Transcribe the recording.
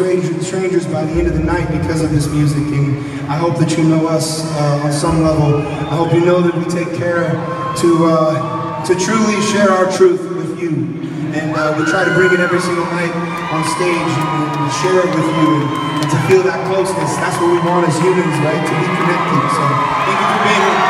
strangers, by the end of the night because of this music. And I hope that you know us uh, on some level. I hope you know that we take care to uh, to truly share our truth with you. And uh, we try to bring it every single night on stage and, and share it with you and, and to feel that closeness. That's what we want as humans, right? To be connected. So thank you for being here.